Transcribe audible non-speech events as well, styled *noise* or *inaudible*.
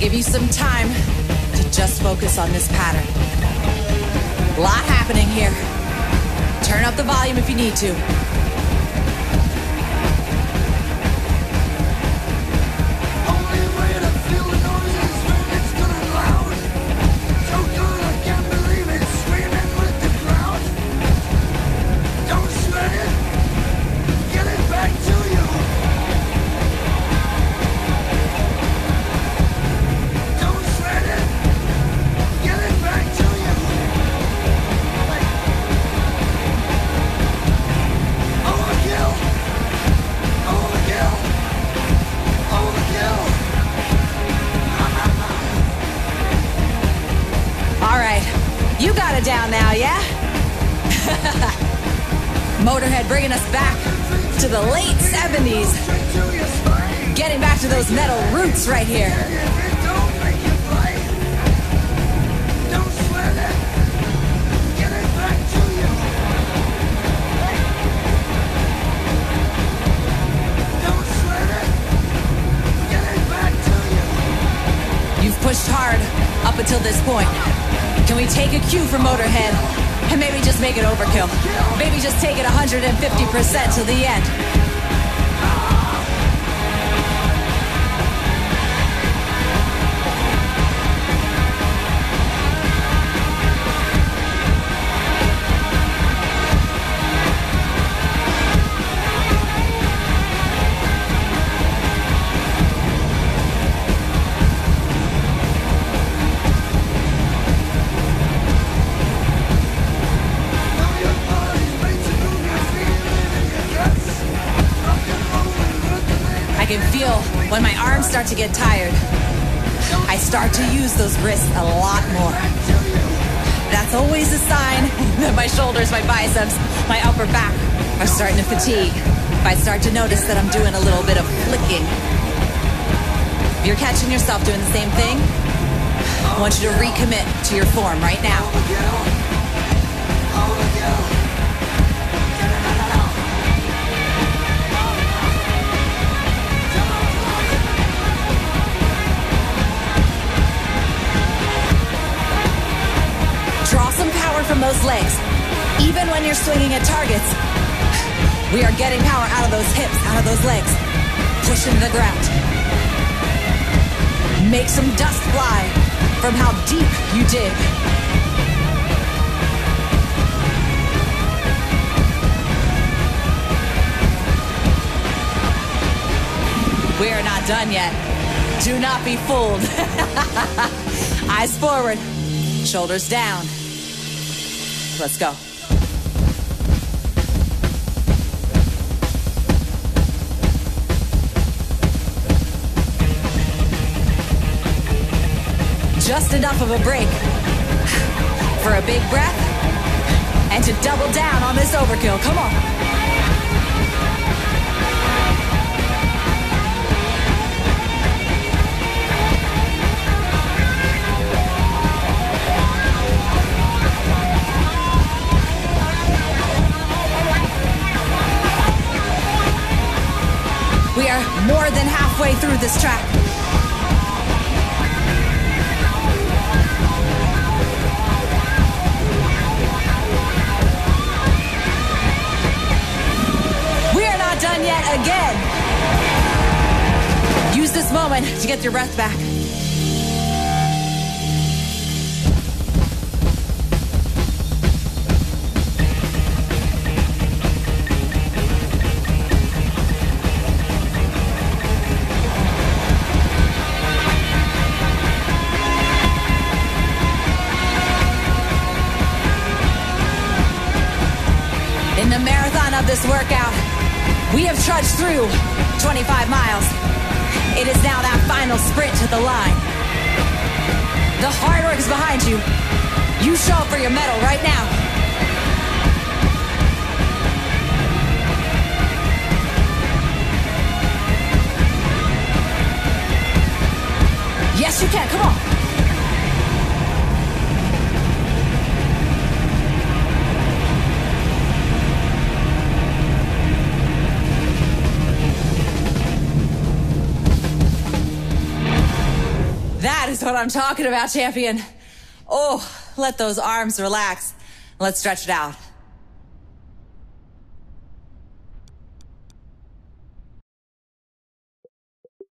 give you some time to just focus on this pattern. A Lot happening here. Turn up the volume if you need to. It down now, yeah? *laughs* Motorhead bringing us back to the late 70s, Straight to your spine. getting back to those metal roots right here. You've pushed hard up until this point. Can we take a cue from Motorhead and maybe just make it overkill? Maybe just take it 150% to the end. Can feel when my arms start to get tired. I start to use those wrists a lot more. That's always a sign *laughs* that my shoulders, my biceps, my upper back are starting to fatigue. If I start to notice that I'm doing a little bit of flicking. If you're catching yourself doing the same thing, I want you to recommit to your form right now. Those legs. Even when you're swinging at targets, we are getting power out of those hips, out of those legs. Push into the ground. Make some dust fly from how deep you dig. We are not done yet. Do not be fooled. *laughs* Eyes forward, shoulders down. Let's go. Just enough of a break *sighs* for a big breath and to double down on this overkill. Come on. We are more than halfway through this track. We are not done yet again. Use this moment to get your breath back. This workout, we have trudged through 25 miles. It is now that final sprint to the line. The hard work is behind you. You show up for your medal right now. Yes, you can. Come on. Is what I'm talking about, champion. Oh, let those arms relax. Let's stretch it out.